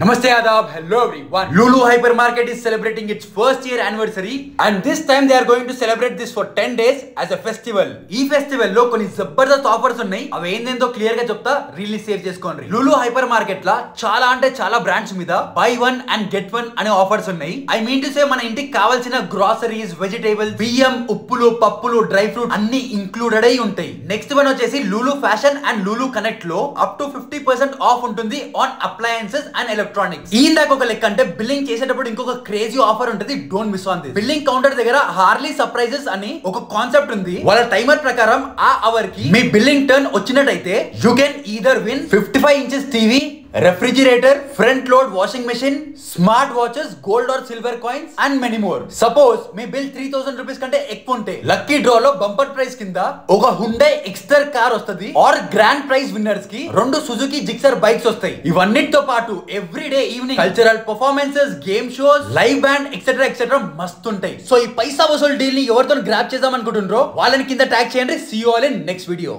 Namaste Adab, hello everyone. Lulu Hypermarket is celebrating its first year anniversary and this time they are going to celebrate this for 10 days as a festival. ఈ ఫెస్టివల్లో కొన్ని Jabardasth offers ఉన్నాయి. అవి ఏందేందో క్లియర్గా చెప్తా. Release save చేసుకోండి. Lulu hyper మార్కెట్లా చాలా అంటే చాలా బ్రాండ్స్ మీద buy one and get one అనే ఆఫర్స్ ఉన్నాయి. ఐ మీన్ టు సే మన ఇంటికి కావాల్సిన గ్రాసరీస్ వెజిటేబుల్స్ బియ్యం ఉప్పులు పప్పులు డ్రై ఫ్రూట్ అన్ని ఇంక్లూడెడ్ అయి ఉంటాయి. నెక్స్ట్ వన్ వచ్చేసి Lulu fashion and Lulu కనెక్ట్లో up to fifty percent off ఉంటుంది ఆన్ అప్లయన్సెస్ అండ్ ఎలక్ట్రానిక్స్ ఈ ఇందాక ఒక లెక్క అంటే బిల్లింగ్ చేసేటప్పుడు ఇంకొక క్రేజీ ఆఫర్ ఉంటుంది don't miss on this billing counter దగ్గర హార్లీ సర్ప్రైజెస్ అని ఒక కాన్సెప్ట్ ఉంది. వాళ్ళ టైమర్ ప్రకారం ఆ అవర్కి మీ బిల్లింగ్ టర్న్ వచ్చినట్టయితే you can either win fifty five inches TV refrigerator front load washing machine smart watches gold or silver coins and many more suppose me bill three thousand rupees కంటే ఎక్కువ ఉంటే lucky draw లో bumper prize కింద ఒక Hyundai Exter car వస్తుంది or grand prize విన్నర్స్కి రెండు Suzuki Gixxer bikes వస్తాయి. ఇవన్నిటితో పాటు every day evening cultural performances game shows live band etcetera etcetera మస్తు ఉంటాయి. సో ఈ పైసా వసూలు డీల్ని ఎవరితో గ్రాప్ చేద్దాం అనుకుంటున్నారో వాళ్ళని కింద ట్యాగ్ చేయండి. See all in next video